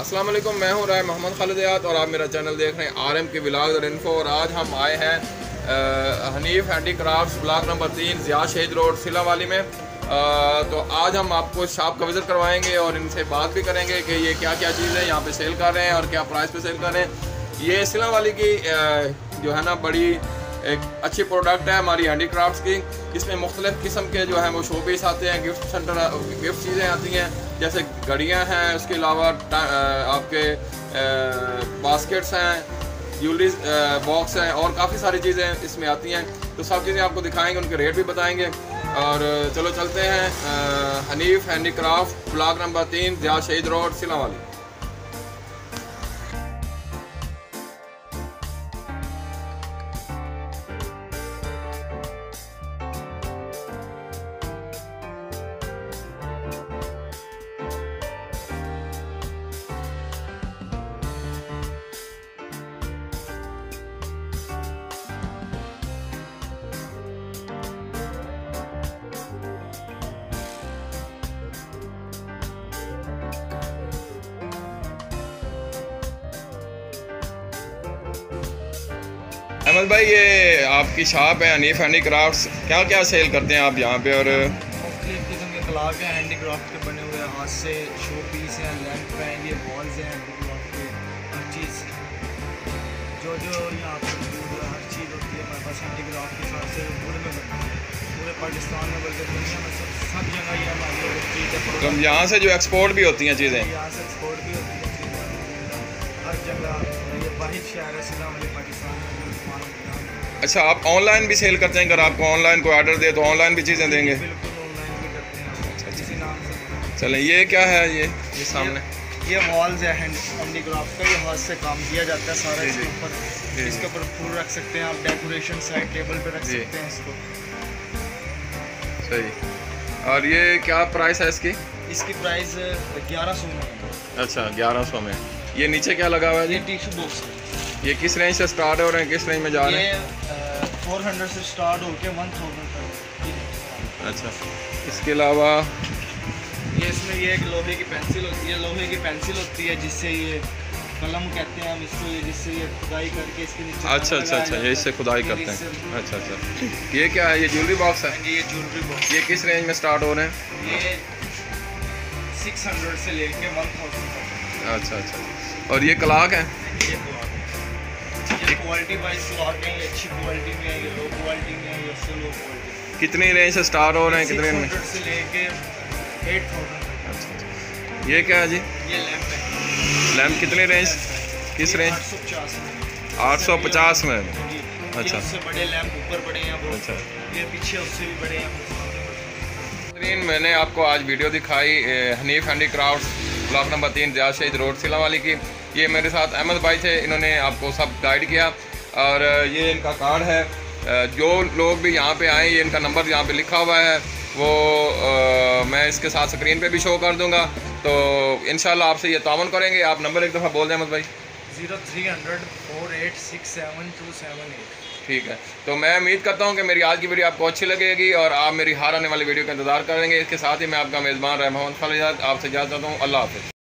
अस्सलाम वालेकुम मैं हूँ राय मोहम्मद खालिदयात और आप मेरा चैनल देख रहे हैं आर एम के ब्लाग और इन्फो और आज हम आए हैं Hanif handy craft block number तीन ज़िया शहीद रोड सिला वाली में। आ, तो आज हम आपको शॉप का विज़िट करवाएँगे और इनसे बात भी करेंगे कि ये क्या क्या चीज़ है यहाँ पे सेल कर रहे हैं और क्या प्राइस पे सेल कर रहे हैं। ये सिला वाली की जो है ना बड़ी एक अच्छी प्रोडक्ट है हमारी हैंडी क्राफ्ट की, इसमें मुख्तलिफ़ किस्म के जो है वो शो पीस आते हैं गिफ्ट सेंटर गिफ्ट चीज़ें आती हैं, जैसे घड़ियाँ हैं, उसके अलावा आपके बास्केट्स हैं ज्वेलरीज बॉक्स हैं, और काफ़ी सारी चीज़ें इसमें आती हैं। तो सब चीज़ें आपको दिखाएँगे, उनके रेट भी बताएँगे। और चलो चलते हैं Hanif handy craft block number तीन जहाँ शहीद रोड सिला अहमद भाई ये आपकी शॉप है हनीफ हैंडी क्राफ्ट क्या क्या सेल करते हैं आप यहाँ पे और किस्म के कलाक हैं हैंडी क्राफ्ट के बने हुए हाथ से शो पीस हैं लैंप हैं ये वॉल्स हैं हैंडी क्राफ्ट के हर चीज़। जो जो यहाँ पर हर चीज़ होती है हमारे पास हैंडी क्राफ्ट के हिसाब से पूरे में पूरे पाकिस्तान में बल्कि दुनिया में सब सब जगह ये हमारी चीज़ है। तो यहाँ से जो एक्सपोर्ट भी होती हैं चीज़ें। यहाँ से एक्सपोर्ट भी होती है। हर जगह ये वाहिद शहर है सिला पाकिस्तान अच्छा आप ऑनलाइन भी सेल करते हैं अगर आपको ऑनलाइन कोई ऑर्डर दे तो ऑनलाइन भी चीज़ें देंगे? चलें ये क्या है ये ये सामने? ये वॉल्स है हैंडी क्राफ्ट का ये हाथ से काम किया जाता है सारा इसके ऊपर। इसके ऊपर फूल रख सकते हैं आप डेकोरेशन साइड टेबल पे रख सकते हैं इसको। सही। और ये क्या प्राइस है इसकी? इसकी प्राइस ग्यारह सौ में अच्छा ग्यारह सौ में। ये नीचे क्या लगा हुआ है ये टिश्यू बॉक्स ये किस रेंज से स्टार्ट हो रहे हैं? किस रेंज में जा रहे हैं? फोर हंड्रेड से स्टार्ट होके वन थाउज़ेंड तक। अच्छा। इसके अलावा? ये इसमें ये एक लोहे की पेंसिल होती है। लोहे की पेंसिल होती है जिससे ये कलम कहते हैं हम इसको ये जिससे ये खुदाई करके इसके नीचे अच्छा अच्छा अच्छा। ये इससे खुदाई करते हैं। अच्छा अच्छा। ये क्या है? ये ज्वेलरी बॉक्स है? ये ज्वेलरी बॉक्स ये किस रेंज में स्टार्ट हो रहे हैं? ये सिक्स हंड्रेड से लेके वन थाउज़ेंड तक। अच्छा अच्छा। और ये कलाक है? ये कलाक ये क्वालिटी वाइज क्लॉथ है ये अच्छी क्वालिटी में है ये लो क्वालिटी में है ये उससे लो क्वालिटी कितनी रेंज से स्टार्ट हो रहे हैं कितने में? से लेके एट थाउज़ेंड अच्छा ये क्या है जी? ये लैम्प है। लैम्प कितने रेंज किस रेंज आठ सौ पचास में। आठ सौ पचास में। अच्छा। उससे बड़े लैम्प ऊपर बड़े हैं अच्छा। ये पीछे उससे भी बड़े हैं। मैंने आपको आज वीडियो दिखाई Hanif handy craft block number तीन जया शहीद रोड सिला वाली की। ये मेरे साथ अहमद भाई थे इन्होंने आपको सब गाइड किया। और ये इनका कार्ड है। जो लोग भी यहाँ पे आए ये इनका नंबर यहाँ पे लिखा हुआ है। वो आ, मैं इसके साथ स्क्रीन पे भी शो कर दूँगा। तो इन आपसे ये तावन करेंगे। आप नंबर एक दफ़ा बोल दें अहमद भाई। Zero three hundred four eight six seven two seven eight. ठीक है। तो मैं उम्मीद करता हूँ कि मेरी आज की वीडियो आपको अच्छी लगेगी और आप मेरी हार आने वाली वीडियो का इंतज़ार करेंगे। इसके साथ ही मैं आपका मेज़बान रहमान खालिजाद आपसे इजाज़त हूँ। अल्लाह हाफ़